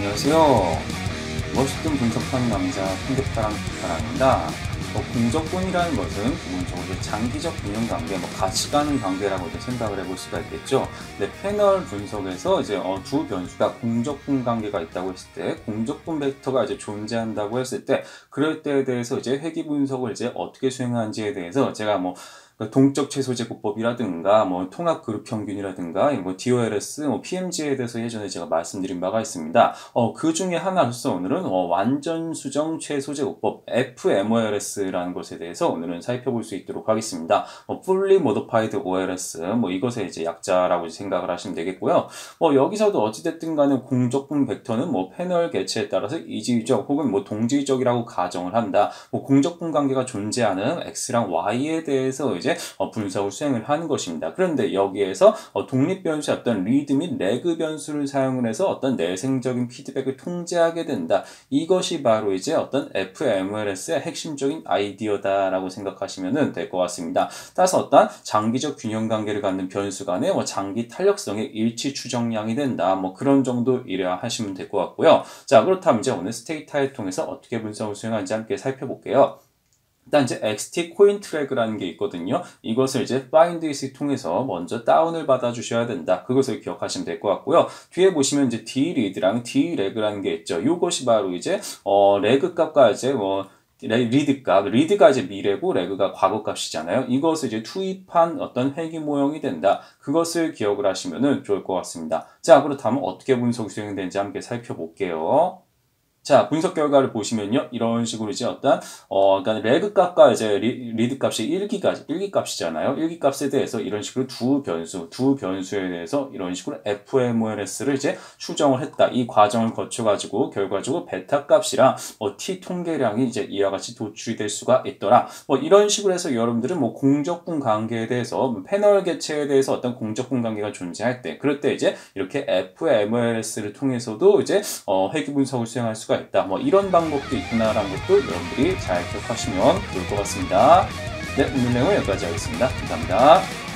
안녕하세요. 멋있던 분석하는 남자 풍격사랑 북사랑입니다. 뭐 공적분이라는 것은 기본적으로 장기적 균형 관계, 뭐 같이 가는 관계라고 이제 생각을 해볼 수가 있겠죠. 근데 패널 분석에서 이제 어, 두 변수가 공적분 관계가 있다고 했을 때, 공적분 벡터가 이제 존재한다고 했을 때, 그럴 때에 대해서 이제 회귀 분석을 이제 어떻게 수행하는지에 대해서 제가 뭐 동적 최소 제곱법이라든가 뭐 통합 그룹 평균이라든가 뭐 DOLS, 뭐 PMG에 대해서 예전에 제가 말씀드린 바가 있습니다. 어, 그 중에 하나로서 오늘은 어, 완전 수정 최소 제곱법 FMOLS라는 것에 대해서 오늘은 살펴볼 수 있도록 하겠습니다. 뭐 Fully Modified OLS 뭐 이것의 이제 약자라고 생각을 하시면 되겠고요. 뭐 여기서도 어찌됐든 간에 공적분 벡터는 뭐 패널 개체에 따라서 이질적 혹은 뭐 동질적이라고 가정을 한다. 뭐 공적분 관계가 존재하는 X랑 Y에 대해서 이제 이제 어, 분석을 수행을 하는 것입니다. 그런데 여기에서 어, 독립 변수 어떤 lead 및 lag 변수를 사용을 해서 어떤 내생적인 피드백을 통제하게 된다. 이것이 바로 이제 어떤 FMOLS의 핵심적인 아이디어다라고 생각하시면 될 것 같습니다. 따라서 어떤 장기적 균형 관계를 갖는 변수 간의 뭐 장기 탄력성의 일치 추정량이 된다. 뭐 그런 정도 이해하시면 될 것 같고요. 자, 그렇다면 이제 오늘 STATA를 통해서 어떻게 분석을 수행하는지 함께 살펴볼게요. 일단 이제 xtcointreg이라는 게 있거든요. 이것을 이제 findit을 통해서 먼저 다운을 받아 주셔야 된다. 그것을 기억하시면 될 것 같고요. 뒤에 보시면 이제 dlead랑 dlag라는 게 있죠. 이것이 바로 이제 어 lag 값과 이제 뭐 lead 값, lead가 이제 미래고 lag가 과거 값이잖아요. 이것을 이제 투입한 어떤 회귀 모형이 된다. 그것을 기억을 하시면 좋을 것 같습니다. 자, 그렇다면 어떻게 분석이 수행되는지 함께 살펴볼게요. 자, 분석 결과를 보시면요. 이런 식으로 이제 어떤, 어, 그러니까 lag 값과 이제 lead 값이 1기가, 1기 값이잖아요. 1기 값에 대해서 이런 식으로 두 변수, 두 변수에 대해서 이런 식으로 FMOLS를 이제 추정을 했다. 이 과정을 거쳐가지고 결과적으로 베타 값이랑 뭐 T 통계량이 이제 이와 같이 도출이 될 수가 있더라. 뭐 이런 식으로 해서 여러분들은 뭐 공적분 관계에 대해서 뭐 패널 개체에 대해서 어떤 공적분 관계가 존재할 때, 그럴 때 이제 이렇게 FMOLS를 통해서도 이제 어, 회귀 분석을 수행할 수가 수가 있다. 뭐 이런 방법도 있구나라는 것도 여러분들이 잘 기억하시면 좋을 것 같습니다. 네, 오늘 내용은 여기까지 하겠습니다. 감사합니다.